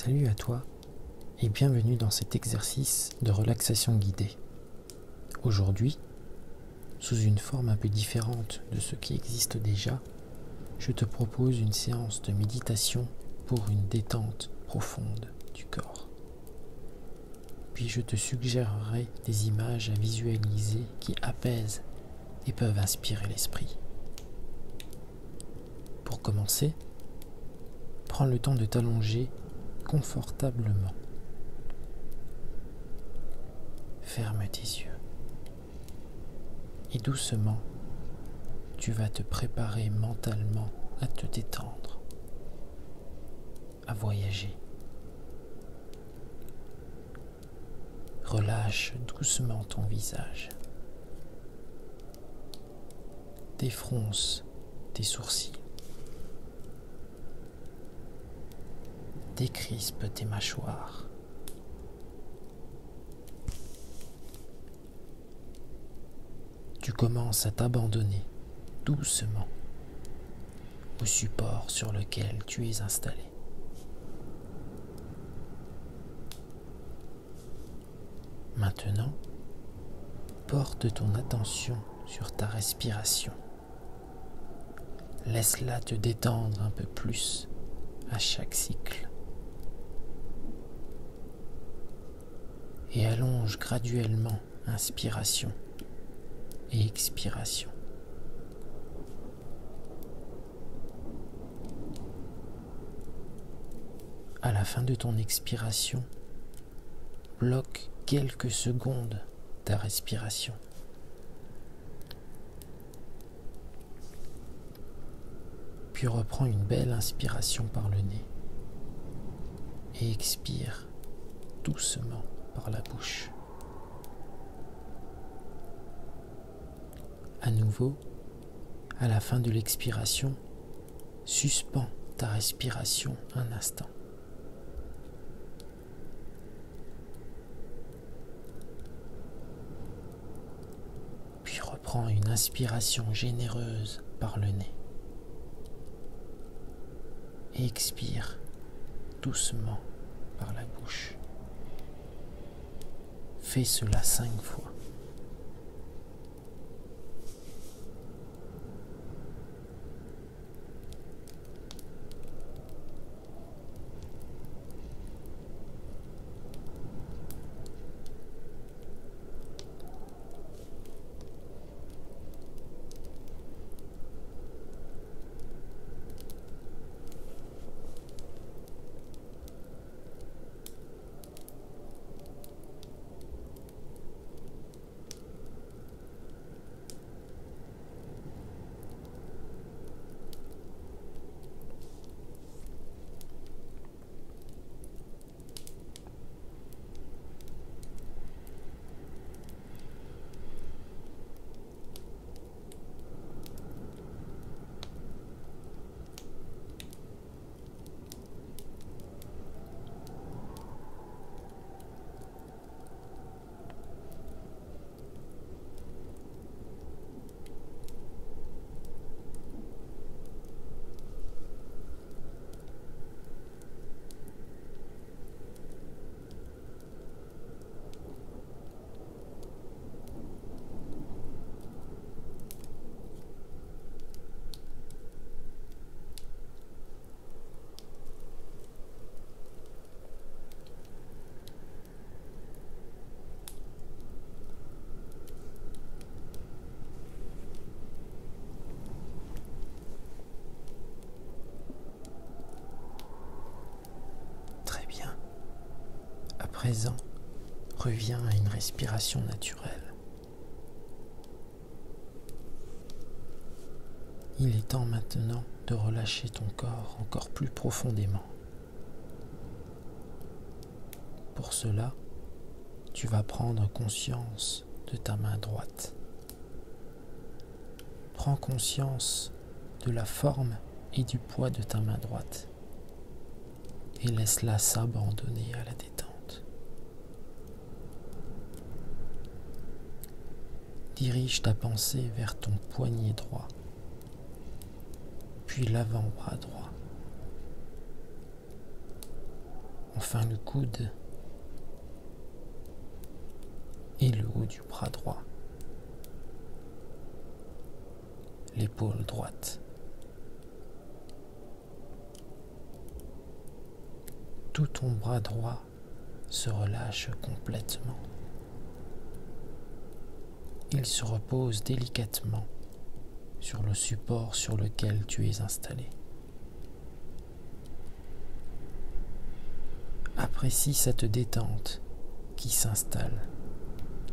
Salut à toi et bienvenue dans cet exercice de relaxation guidée. Aujourd'hui, sous une forme un peu différente de ce qui existe déjà, je te propose une séance de méditation pour une détente profonde du corps. Puis je te suggérerai des images à visualiser qui apaisent et peuvent inspirer l'esprit. Pour commencer, prends le temps de t'allonger confortablement. Ferme tes yeux. Et doucement, tu vas te préparer mentalement à te détendre, à voyager. Relâche doucement ton visage. Défronce tes sourcils. Décrispe tes mâchoires. Tu commences à t'abandonner doucement au support sur lequel tu es installé. Maintenant, porte ton attention sur ta respiration. Laisse-la te détendre un peu plus à chaque cycle. Et allonge graduellement inspiration et expiration. À la fin de ton expiration, bloque quelques secondes ta respiration. Puis reprends une belle inspiration par le nez et expire doucement la bouche. À nouveau, à la fin de l'expiration, suspends ta respiration un instant. Puis reprends une inspiration généreuse par le nez et expire doucement par la bouche. Fais cela cinq fois. Présent, reviens à une respiration naturelle. Il est temps maintenant de relâcher ton corps encore plus profondément. Pour cela, tu vas prendre conscience de ta main droite. Prends conscience de la forme et du poids de ta main droite et laisse-la s'abandonner à la détente. Dirige ta pensée vers ton poignet droit, puis l'avant-bras droit. Enfin le coude et le haut du bras droit. L'épaule droite. Tout ton bras droit se relâche complètement. Il se repose délicatement sur le support sur lequel tu es installé. Apprécie cette détente qui s'installe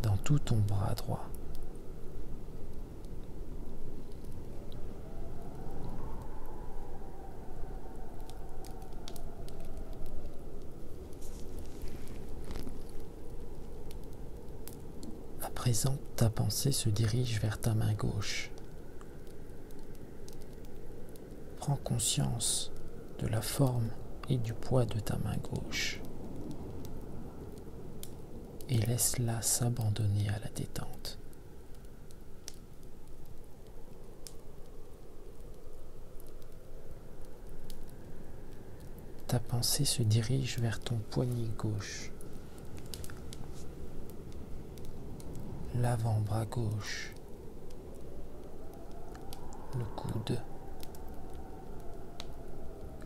dans tout ton bras droit. À présent, ta pensée se dirige vers ta main gauche. Prends conscience de la forme et du poids de ta main gauche et laisse-la s'abandonner à la détente. Ta pensée se dirige vers ton poignet gauche, l'avant-bras gauche, le coude,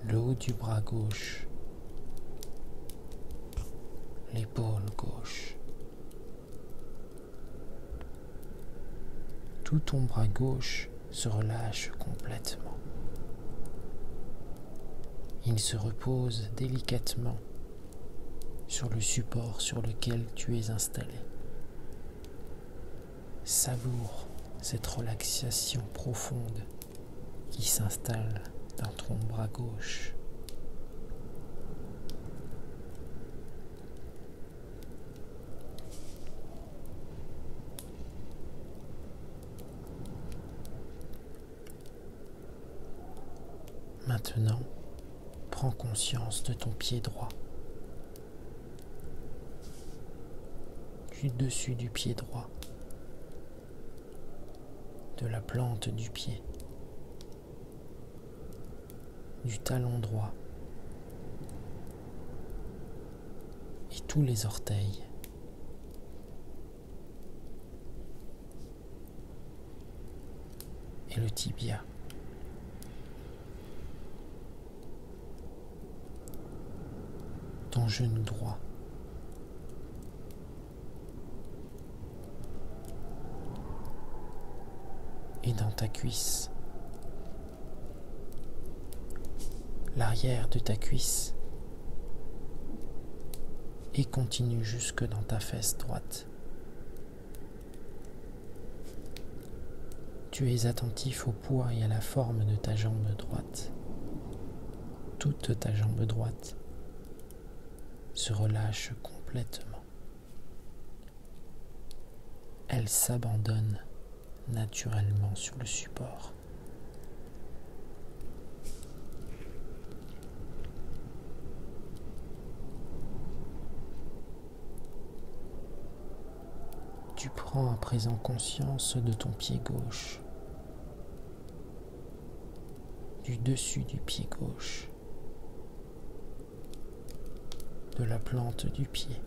le haut du bras gauche, l'épaule gauche. Tout ton bras gauche se relâche complètement. Il se repose délicatement sur le support sur lequel tu es installé. Savoure cette relaxation profonde qui s'installe dans ton bras gauche. Maintenant, prends conscience de ton pied droit, du dessus du pied droit, de la plante du pied, du talon droit et tous les orteils. Et le tibia. ton genou droit. Dans ta cuisse. L'arrière de ta cuisse. Et continue jusque dans ta fesse droite. Tu es attentif au poids et à la forme de ta jambe droite. Toute ta jambe droite se relâche complètement. Elle s'abandonne naturellement sur le support. Tu prends à présent conscience de ton pied gauche, du dessus du pied gauche. de la plante du pied,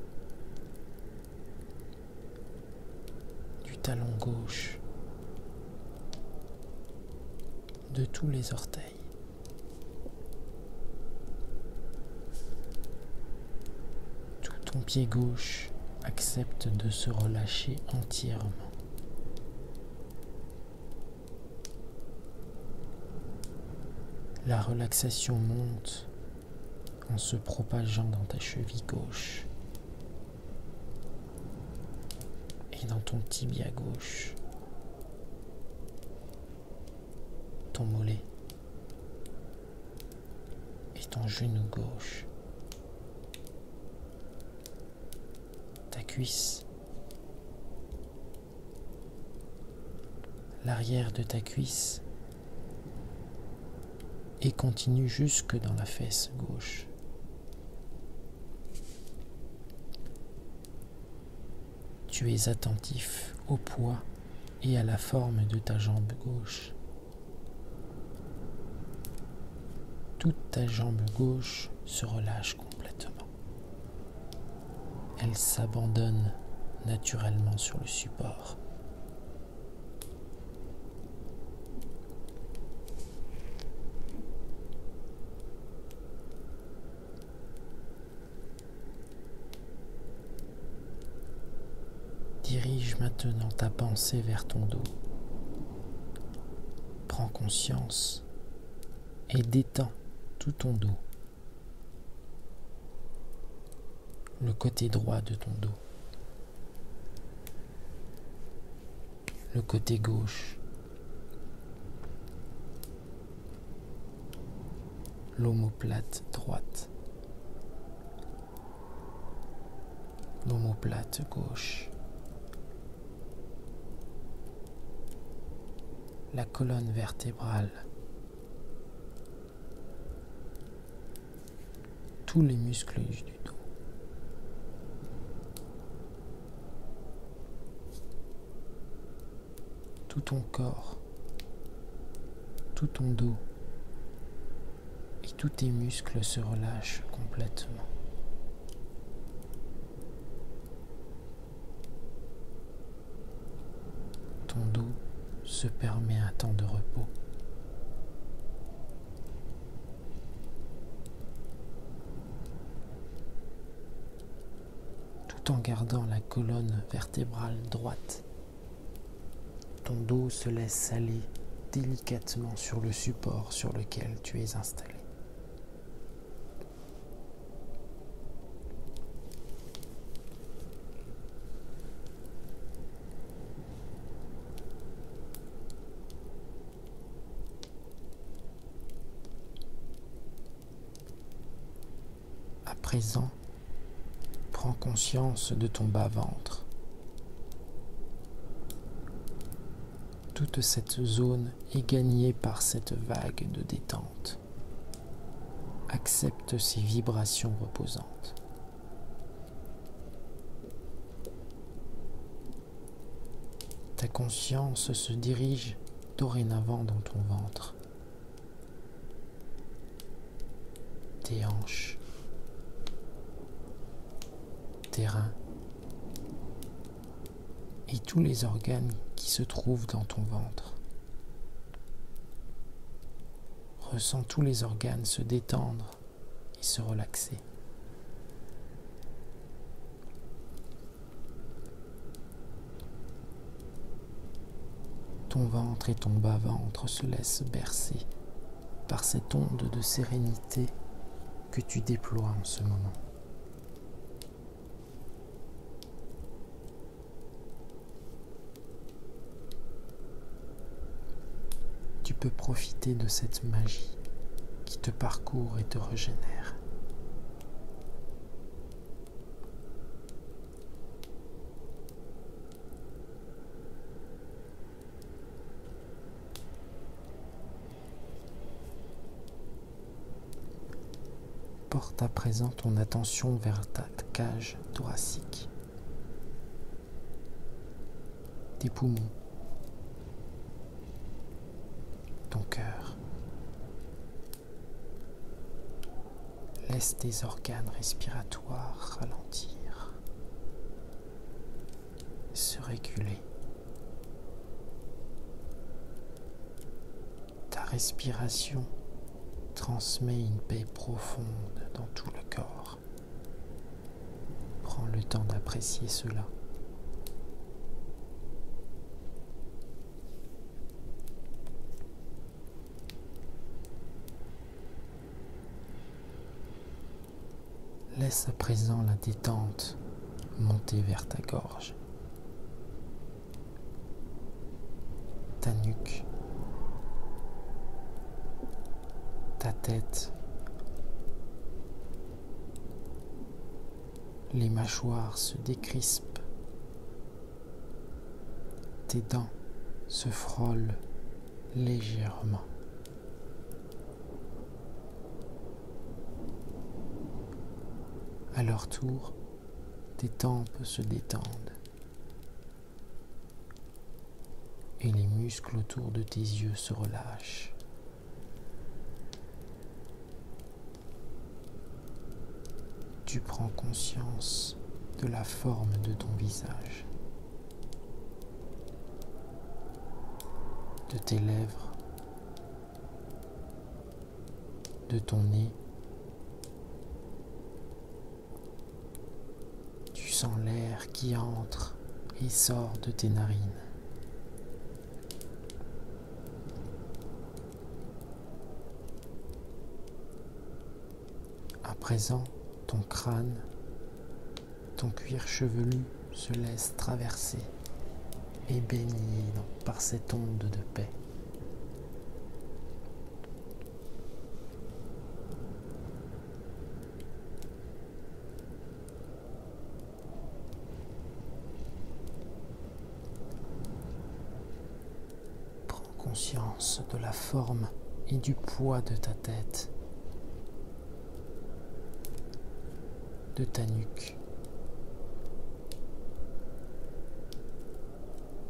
du talon gauche, de tous les orteils. Tout ton pied gauche accepte de se relâcher entièrement. La relaxation monte en se propageant dans ta cheville gauche et dans ton tibia gauche, ton mollet et ton genou gauche, ta cuisse, l'arrière de ta cuisse et continue jusque dans la fesse gauche. Tu es attentif au poids et à la forme de ta jambe gauche. Toute ta jambe gauche se relâche complètement. elle s'abandonne naturellement sur le support. Dirige maintenant ta pensée vers ton dos. Prends conscience et détends tout ton dos. Le côté droit de ton dos. Le côté gauche. L'omoplate droite. L'omoplate gauche. la colonne vertébrale, tous les muscles du dos. Tout ton corps, tout ton dos et tous tes muscles se relâchent complètement. Ton dos se permet un temps de repos. Tout en gardant la colonne vertébrale droite, ton dos se laisse aller délicatement sur le support sur lequel tu es installé. présent, conscience de ton bas-ventre. Toute cette zone est gagnée par cette vague de détente. Accepte ces vibrations reposantes. Ta conscience se dirige dorénavant dans ton ventre, tes hanches, et tous les organes qui se trouvent dans ton ventre. Ressens tous les organes se détendre et se relaxer. Ton ventre et ton bas-ventre se laissent bercer par cette onde de sérénité que tu déploies en ce moment. tu profiter de cette magie qui te parcourt et te régénère. Porte à présent ton attention vers ta cage thoracique, tes poumons, ton Laisse tes organes respiratoires ralentir, se réguler. Ta respiration transmet une paix profonde dans tout le corps. Prends le temps d'apprécier cela. Laisse à présent la détente monter vers ta gorge, ta nuque, ta tête, les mâchoires se décrispent, tes dents se frôlent légèrement. À leur tour, tes tempes se détendent et les muscles autour de tes yeux se relâchent. Tu prends conscience de la forme de ton visage, de tes lèvres, de ton nez. Tu l'air qui entre et sort de tes narines. À présent, ton crâne, ton cuir chevelu se laisse traverser et baigner par cette onde de paix. Prends de la forme et du poids de ta tête. de ta nuque.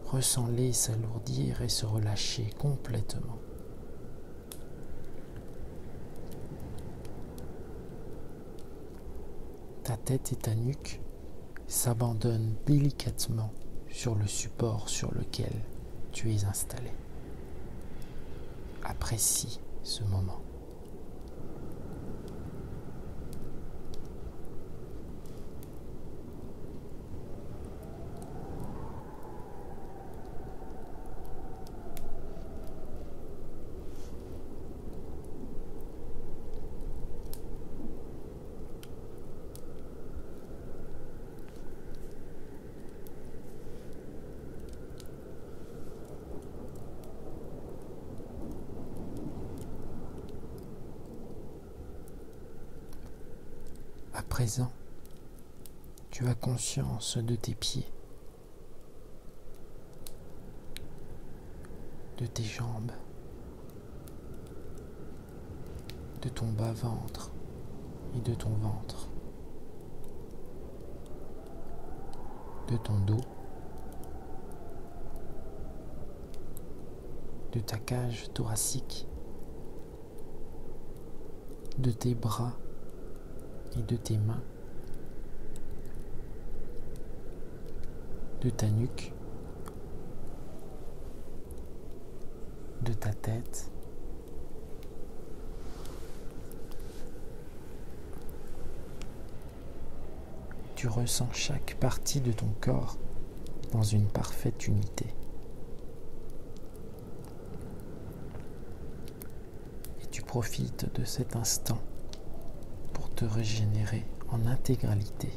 Ressens-les s'alourdir et se relâcher complètement. Ta tête et ta nuque s'abandonnent délicatement sur le support sur lequel tu es installé. Apprécie ce moment. À présent, tu as conscience de tes pieds, de tes jambes, de ton bas-ventre et de ton ventre, de ton dos, de ta cage thoracique, de tes bras de tes mains, de ta nuque, de ta tête, tu ressens chaque partie de ton corps dans une parfaite unité. Et tu profites de cet instant régénérer en intégralité.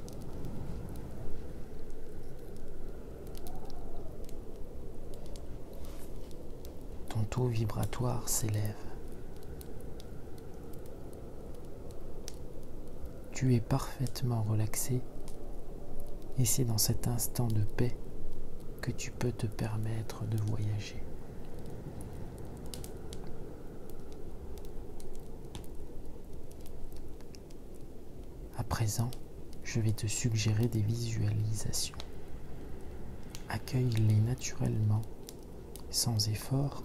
Ton taux vibratoire s'élève. Tu es parfaitement relaxé et c'est dans cet instant de paix que tu peux te permettre de voyager. Présent, je vais te suggérer des visualisations. Accueille-les naturellement, sans effort,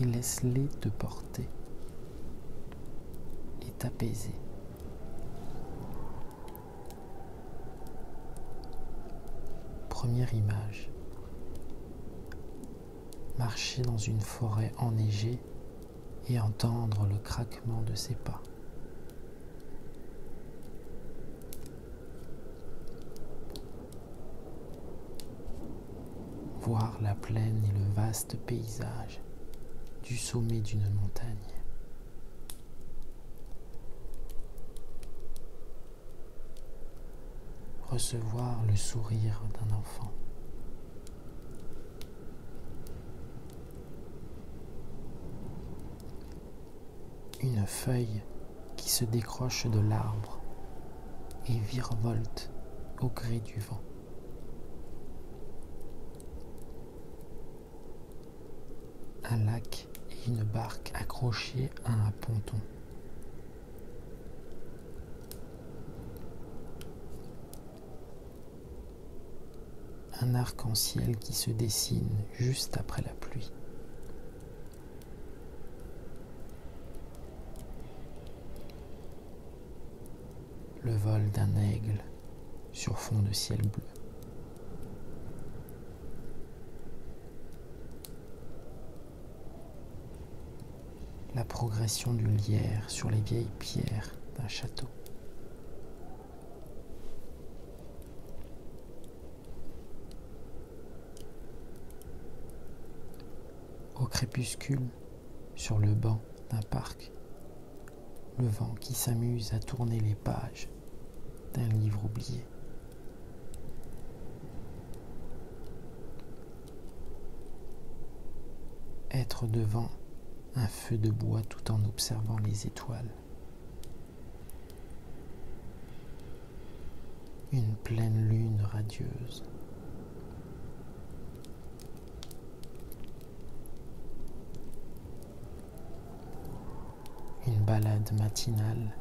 et laisse-les te porter et t'apaiser. Première image. Marcher dans une forêt enneigée et entendre le craquement de ses pas. Voir la plaine et le vaste paysage du sommet d'une montagne. Recevoir le sourire d'un enfant. Une feuille qui se décroche de l'arbre et virevolte au gré du vent. Un lac et une barque accrochée à un ponton. Un arc-en-ciel qui se dessine juste après la pluie. Le vol d'un aigle sur fond de ciel bleu. La progression du lierre sur les vieilles pierres d'un château. Au crépuscule, sur le banc d'un parc, le vent qui s'amuse à tourner les pages d'un livre oublié. Être devant un feu de bois tout en observant les étoiles. Une pleine lune radieuse. Une balade matinale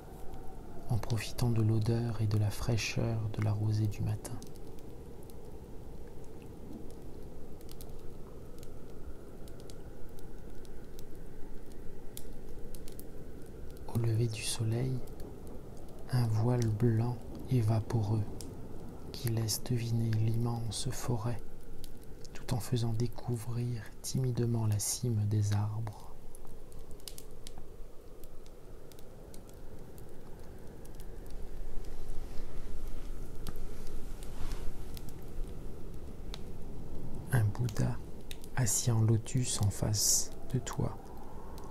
en profitant de l'odeur et de la fraîcheur de la rosée du matin. Au du soleil, un voile blanc et vaporeux qui laisse deviner l'immense forêt tout en faisant découvrir timidement la cime des arbres. Bouddha assis en lotus en face de toi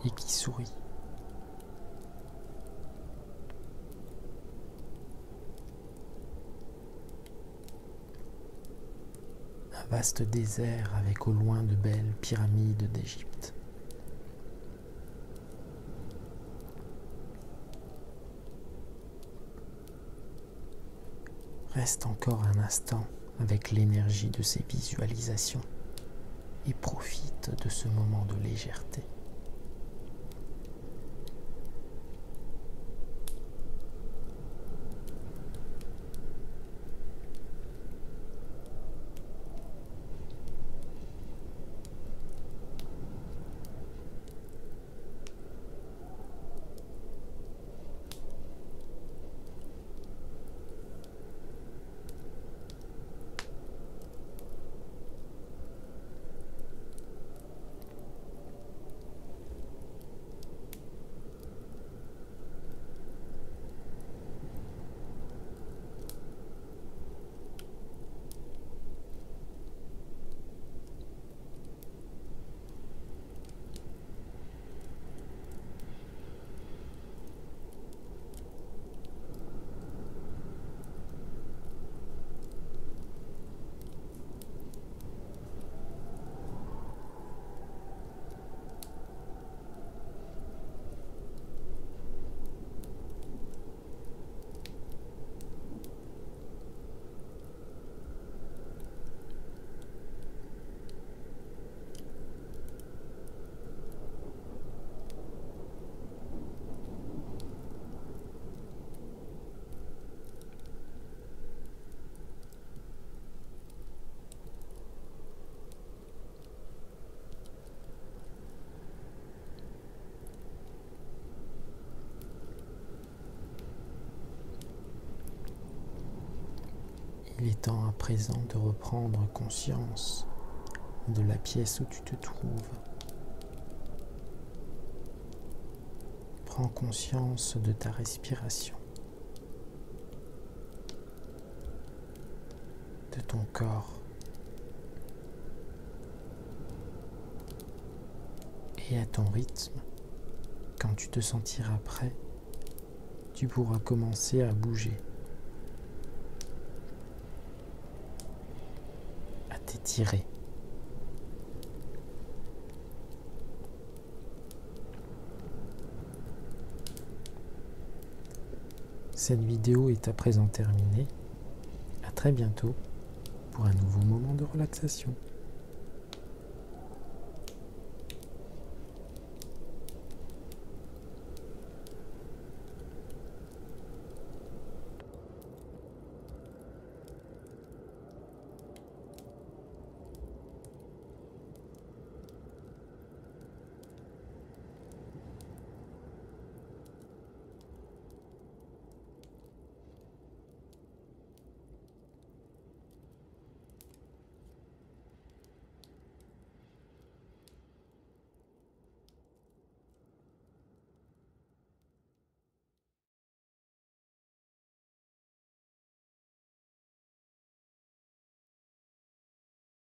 et qui sourit. Un vaste désert avec au loin de belles pyramides d'Égypte. Reste encore un instant avec l'énergie de ces visualisations et profite de ce moment de légèreté. Il est temps à présent de reprendre conscience de la pièce où tu te trouves. Prends conscience de ta respiration, de ton corps et à ton rythme. Quand tu te sentiras prêt, tu pourras commencer à bouger. Cette vidéo est à présent terminée. À très bientôt pour un nouveau moment de relaxation.